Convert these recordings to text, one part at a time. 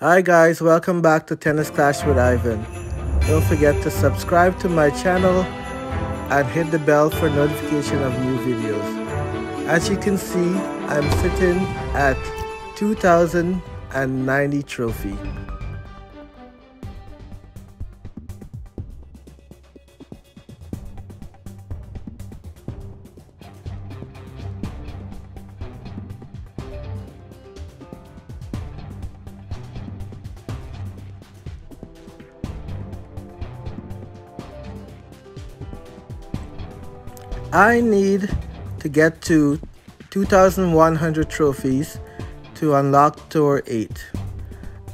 Hi guys, welcome back to Tennis Clash with Ivan. Don't forget to subscribe to my channel and hit the bell for notification of new videos. As you can see, I'm sitting at 2090 trophy. I need to get to 2100 trophies to unlock Tour 8.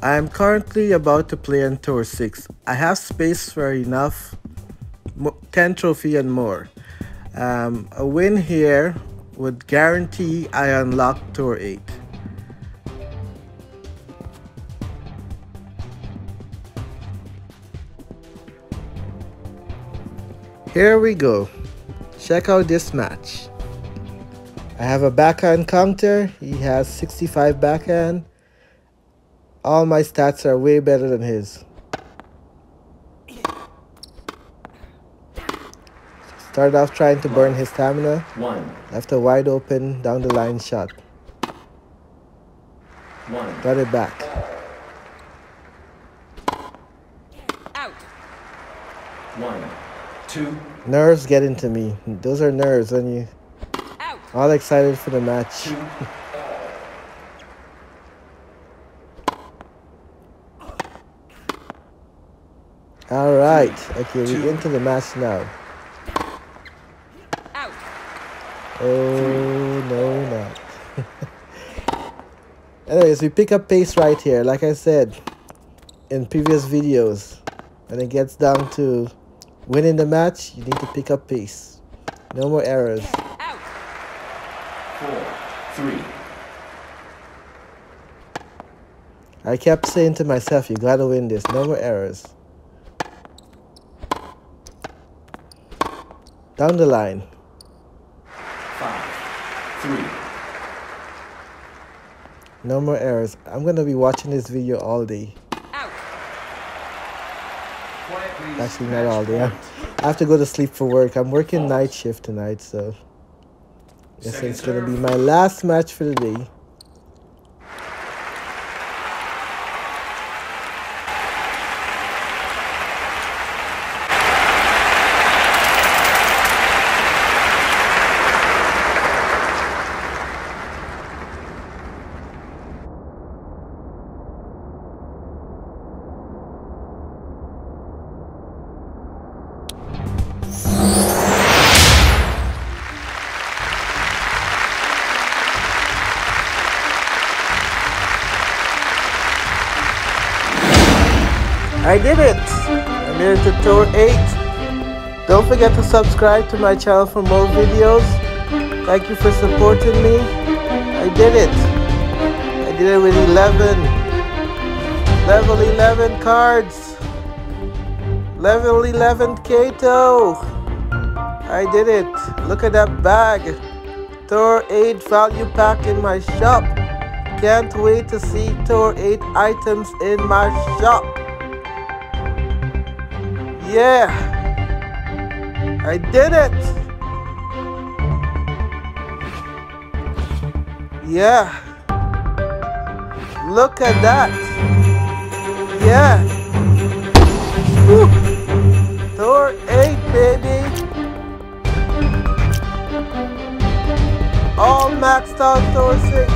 I am currently about to play on Tour 6. I have space for enough 10 trophy and more. Um, a win here would guarantee I unlock Tour 8. Here we go. Check out this match. I have a backhand counter. He has 65 backhand. All my stats are way better than his. Started off trying to burn his stamina. One. Left a wide open down the line shot. One. Got it back. Out. One. Two. Nerves get into me. Those are nerves when you Out. all excited for the match. all right. Okay, we're into the match now. Out. Oh no, not. Anyways, we pick up pace right here. Like I said in previous videos, when it gets down to Winning the match, you need to pick up pace. No more errors. Out. Four, three. I kept saying to myself, you gotta win this. No more errors. Down the line. Five, three. No more errors. I'm gonna be watching this video all day. Actually, not all day. I have to go to sleep for work. I'm working night shift tonight, so guess it's gonna be my last match for the day. I did it! I made it to tour 8. Don't forget to subscribe to my channel for more videos. Thank you for supporting me. I did it. I did it with 11. Level 11 cards. Level 11 Kaito. I did it. Look at that bag. Tour 8 value pack in my shop. Can't wait to see Tour 8 items in my shop. Yeah. I did it. Yeah. Look at that. Yeah. Woo. 8, baby. All maxed out Tour 6.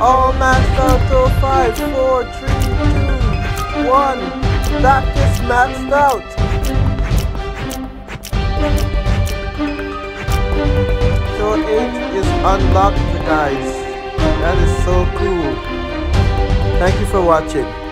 All maxed out Tour 5. 4, 3, 2, 1. That is maxed out. Unlocked guys. That is so cool. Thank you for watching.